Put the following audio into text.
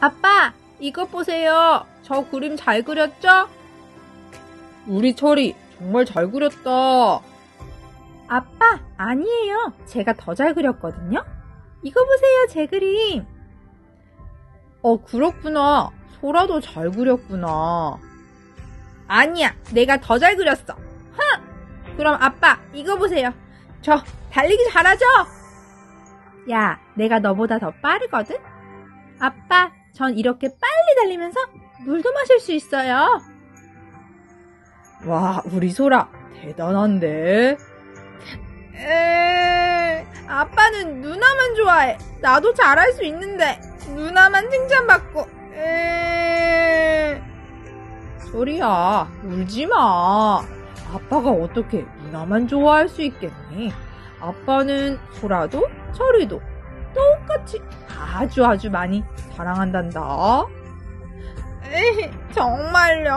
아빠, 이것 보세요. 저 그림 잘 그렸죠? 우리 철이 정말 잘 그렸다. 아빠, 아니에요. 제가 더 잘 그렸거든요. 이거 보세요, 제 그림. 어, 그렇구나. 소라도 잘 그렸구나. 아니야, 내가 더 잘 그렸어. 흥! 그럼 아빠, 이거 보세요. 저 달리기 잘하죠? 야, 내가 너보다 더 빠르거든? 아빠, 전 이렇게 빨리 달리면서 물도 마실 수 있어요. 와, 우리 소라 대단한데? 에, 아빠는 누나만 좋아해. 나도 잘할 수 있는데 누나만 칭찬받고. 에... 소리야, 울지 마. 아빠가 어떻게 누나만 좋아할 수 있겠니? 아빠는 소라도 철이도 똑같이 아주 아주 많이 사랑한단다. 에이, 정말요?